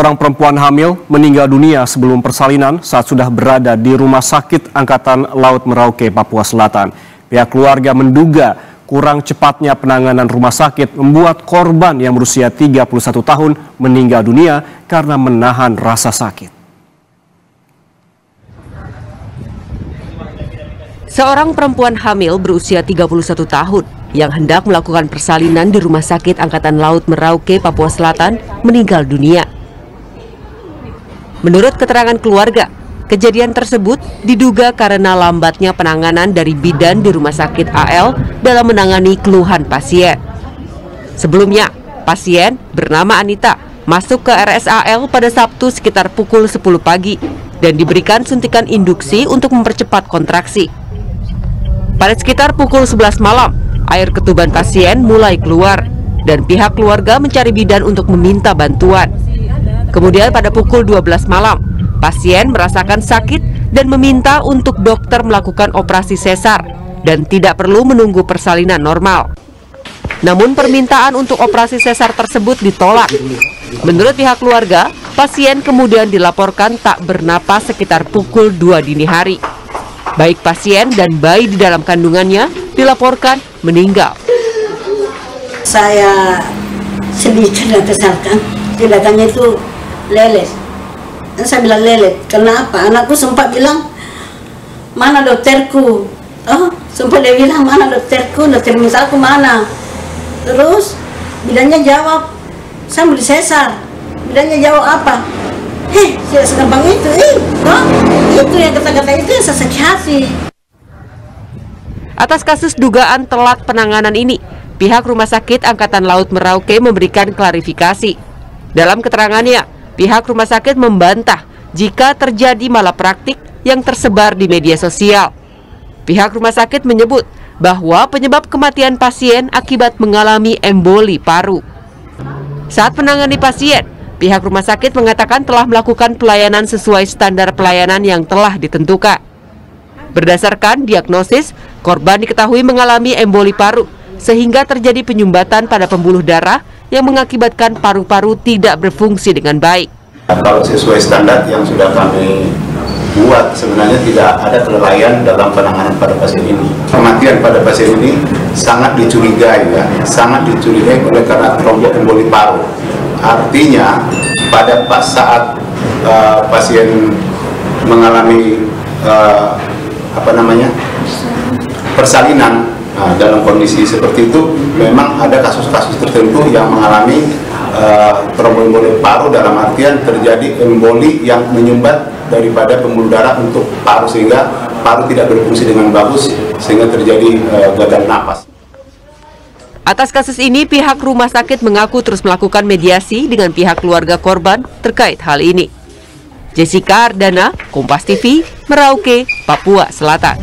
Seorang perempuan hamil meninggal dunia sebelum persalinan saat sudah berada di Rumah Sakit Angkatan Laut Merauke, Papua Selatan. Pihak keluarga menduga kurang cepatnya penanganan rumah sakit membuat korban yang berusia 31 tahun meninggal dunia karena menahan rasa sakit. Seorang perempuan hamil berusia 31 tahun yang hendak melakukan persalinan di Rumah Sakit Angkatan Laut Merauke, Papua Selatan meninggal dunia. Menurut keterangan keluarga, kejadian tersebut diduga karena lambatnya penanganan dari bidan di rumah sakit AL dalam menangani keluhan pasien. Sebelumnya, pasien bernama Anita masuk ke RSAL pada Sabtu sekitar pukul 10 pagi dan diberikan suntikan induksi untuk mempercepat kontraksi. Pada sekitar pukul 11 malam, air ketuban pasien mulai keluar dan pihak keluarga mencari bidan untuk meminta bantuan. Kemudian pada pukul 12 malam, pasien merasakan sakit dan meminta untuk dokter melakukan operasi sesar dan tidak perlu menunggu persalinan normal. Namun permintaan untuk operasi sesar tersebut ditolak. Menurut pihak keluarga, pasien kemudian dilaporkan tak bernapas sekitar pukul 2 dini hari. Baik pasien dan bayi di dalam kandungannya dilaporkan meninggal. Saya sedih karena kesalkan. Tindakannya itu lelet. Dan saya bilang lelet. Kenapa? Anakku sempat bilang, mana dokterku? Oh, sempat dia bilang, mana dokterku? Dokter misalku mana? Terus, bilangnya jawab, saya mau disesar. Bilangnya jawab apa? Heh, tidak segampang itu. Eh, oh, itu yang kata-kata itu yang saya sakit hati. Atas kasus dugaan telat penanganan ini, pihak Rumah Sakit Angkatan Laut Merauke memberikan klarifikasi. Dalam keterangannya, pihak rumah sakit membantah jika terjadi malapraktik yang tersebar di media sosial. Pihak rumah sakit menyebut bahwa penyebab kematian pasien akibat mengalami emboli paru. Saat menangani pasien, pihak rumah sakit mengatakan telah melakukan pelayanan sesuai standar pelayanan yang telah ditentukan. Berdasarkan diagnosis, korban diketahui mengalami emboli paru sehingga terjadi penyumbatan pada pembuluh darah yang mengakibatkan paru-paru tidak berfungsi dengan baik. Kalau sesuai standar yang sudah kami buat, sebenarnya tidak ada kelalaian dalam penanganan pada pasien ini. Kematian pada pasien ini sangat dicurigai, ya, sangat dicurigai oleh karena tromboemboli paru. Artinya pada pas saat uh, pasien mengalami uh, apa namanya persalinan Nah, dalam kondisi seperti itu memang ada kasus-kasus tertentu yang mengalami uh, tromboemboli paru dalam artian terjadi emboli yang menyumbat daripada pembuluh darah untuk paru sehingga paru tidak berfungsi dengan bagus sehingga terjadi uh, gagal napas. Atas kasus ini, pihak rumah sakit mengaku terus melakukan mediasi dengan pihak keluarga korban terkait hal ini. Jessica Ardana, Kompas TV, Merauke, Papua Selatan.